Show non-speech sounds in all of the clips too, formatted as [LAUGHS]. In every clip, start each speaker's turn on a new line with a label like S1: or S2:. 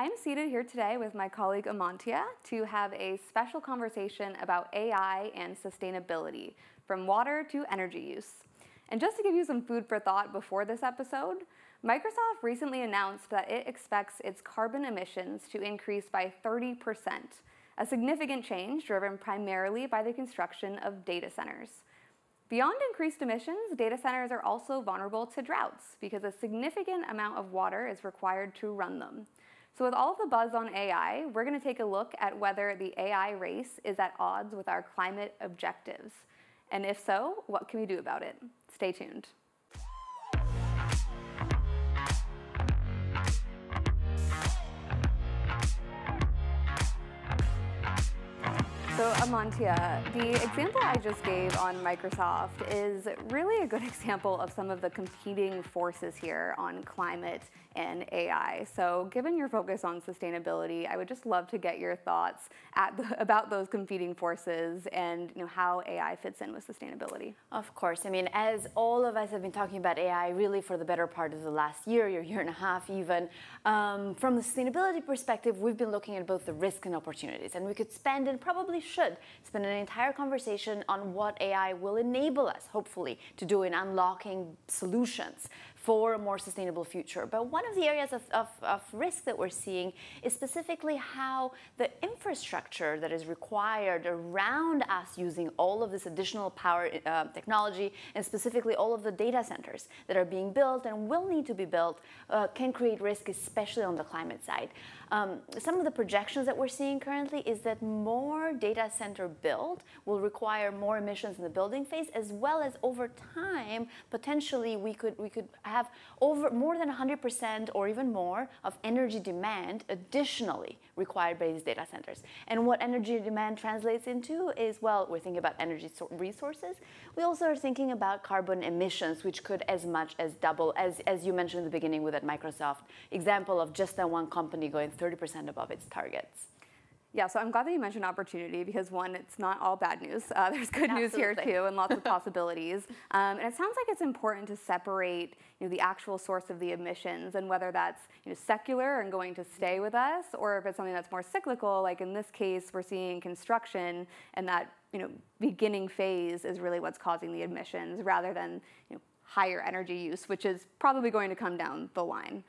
S1: I'm seated here today with my colleague Amantia to have a special conversation about AI and sustainability, from water to energy use. And just to give you some food for thought before this episode, Microsoft recently announced that it expects its carbon emissions to increase by 30%, a significant change driven primarily by the construction of data centers. Beyond increased emissions, data centers are also vulnerable to droughts because a significant amount of water is required to run them. So with all of the buzz on AI, we're going to take a look at whether the AI race is at odds with our climate objectives. And if so, what can we do about it? Stay tuned. So Amantia, the example I just gave on Microsoft is really a good [LAUGHS] example of some of the competing forces here on climate and AI. So given your focus on sustainability, I would just love to get your thoughts the, [LAUGHS] about those competing forces and you know, how AI fits in with sustainability.
S2: Of course. I mean, as all of us have been talking about AI really for the better part of the last year, year, year and a half even, um, from the sustainability perspective, we've been looking at both the risks and opportunities. And we could spend and probably should. Spend an entire conversation on what AI will enable us, hopefully, to do in unlocking solutions for a more sustainable future. But one of the areas of, of, of, risk that we're seeing is specifically how the infrastructure that is required around us using all of this additional power uh, technology and specifically all of the data centers that are being built and will need to be built uh, can create risk, especially on the climate side. Um, some of the projections that we're seeing currently is that more data center build will require more emissions in the building phase, as well as over time, potentially we could we could have over more than 100% or even more of energy demand additionally required by these data centers. And what energy demand translates into is, well, we're thinking about energy resources. We also are thinking about carbon emissions, which could as much as double, as, as you mentioned in the beginning with that Microsoft example of just that one company going 30% above its targets.
S1: Yeah, so I'm glad that you mentioned opportunity because one, it's not all bad news. Uh, there's good Absolutely. news here too, and lots of [LAUGHS] possibilities. Um, and it sounds like it's important to separate, you know, the actual source of the emissions and whether that's you know secular and going to stay with us, or if it's something that's more cyclical. Like in this case, we're seeing construction, and that you know beginning phase is really what's causing the emissions, rather than you know higher energy use, which is probably going to come down the line.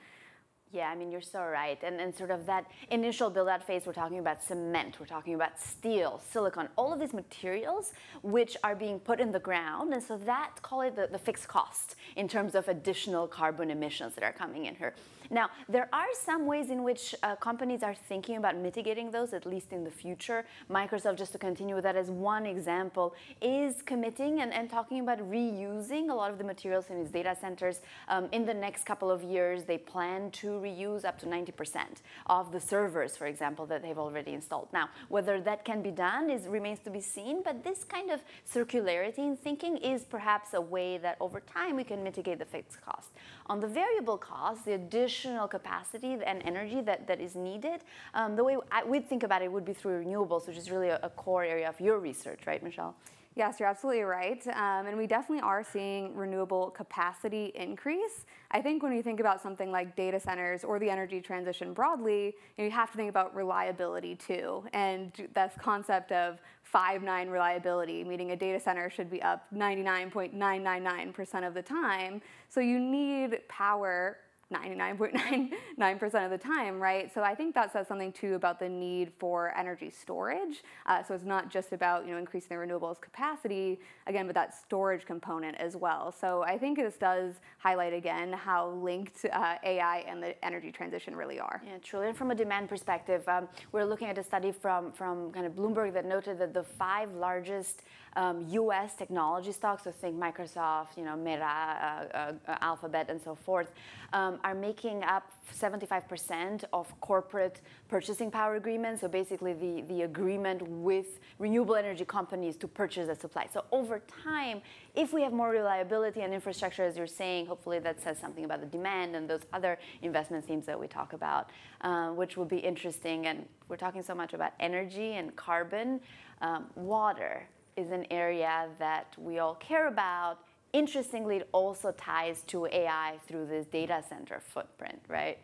S2: Yeah, I mean, you're so right. And, sort of that initial build out phase, we're talking about cement, we're talking about steel, silicon, all of these materials which are being put in the ground. And so that, call it the, the fixed cost in terms of additional carbon emissions that are coming in here. Now, there are some ways in which uh, companies are thinking about mitigating those, at least in the future. Microsoft, just to continue with that as one example, is committing and, and talking about reusing a lot of the materials in its data centers. Um, in the next couple of years, they plan to reuse up to 90% of the servers, for example, that they've already installed. Now, whether that can be done is remains to be seen, but this kind of circularity in thinking is perhaps a way that over time we can mitigate the fixed cost. On the variable cost, the additional capacity and energy that, that is needed, um, the way I, we'd think about it would be through renewables, which is really a, a core area of your research, right, Michelle?
S1: Yes, you're absolutely right. Um, and we definitely are seeing renewable capacity increase. I think when you think about something like data centers or the energy transition broadly, you, know, you have to think about reliability too. And this concept of 5-9 reliability, meaning a data center should be up 99.999% of the time. So you need power 99.99% of the time, right? So I think that says something too about the need for energy storage. Uh, so it's not just about you know increasing the renewables capacity again, but that storage component as well. So I think this does highlight again how linked uh, AI and the energy transition really are.
S2: Yeah, truly. And from a demand perspective, um, we're looking at a study from from kind of Bloomberg that noted that the five largest um, U.S. technology stocks, so think Microsoft, you know, Meta, uh, uh, Alphabet, and so forth, um, are making up 75% of corporate purchasing power agreements. So basically, the, the agreement with renewable energy companies to purchase a supply. So over time, if we have more reliability and infrastructure, as you're saying, hopefully that says something about the demand and those other investment themes that we talk about, uh, which will be interesting. And we're talking so much about energy and carbon, um, water is an area that we all care about. Interestingly, it also ties to AI through this data center footprint, right?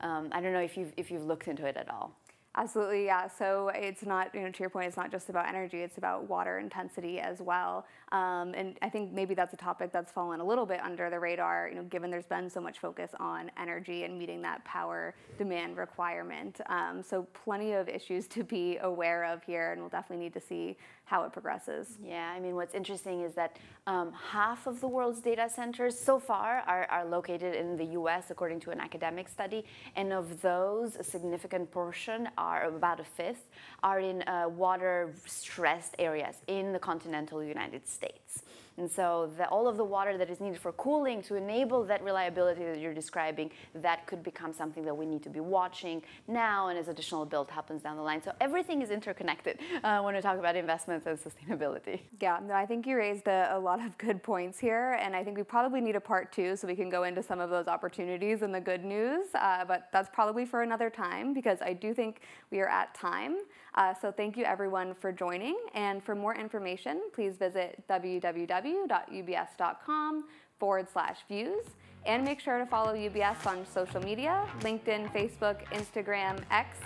S2: Um, I don't know if you've, if you've looked into it at all.
S1: Absolutely, yeah. So it's not, you know, to your point, it's not just about energy, it's about water intensity as well. Um, and I think maybe that's a topic that's fallen a little bit under the radar, you know, given there's been so much focus on energy and meeting that power demand requirement. Um, so plenty of issues [LAUGHS] to be aware of here, and we'll definitely need to see how it progresses.
S2: Yeah, I mean, what's interesting is that um, half of the world's data centers so far are, are located in the US, according to an academic study. And of those, a significant portion are about a fifth are in uh, water stressed areas in the continental United States. And so the, all of the water that is needed for cooling to enable that reliability that you're describing, that could become something that we need to be watching now and as additional build happens down the line. So everything is interconnected uh, when we talk about investments and sustainability.
S1: Yeah, no, I think you raised a, a lot of good points here, and I think we probably need a part two so we can go into some of those opportunities and the good news, uh, but that's probably for another time because I do think we are at time. Uh, so thank you everyone for joining, and for more information, please visit www www.ubs.com forward slash views. And make sure to follow UBS on social media LinkedIn, Facebook, Instagram, X,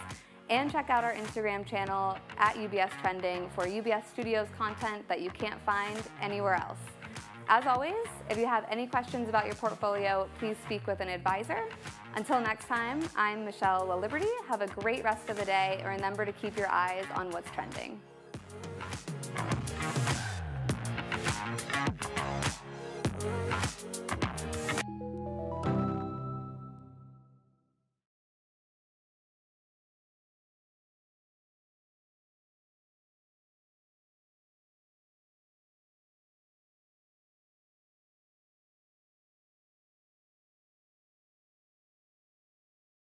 S1: and check out our Instagram channel at UBS Trending for UBS Studios content that you can't find anywhere else. As always, if you have any questions about your portfolio, please speak with an advisor. Until next time, I'm Michelle Laliberte. Have a great rest of the day, and remember to keep your eyes on what's trending.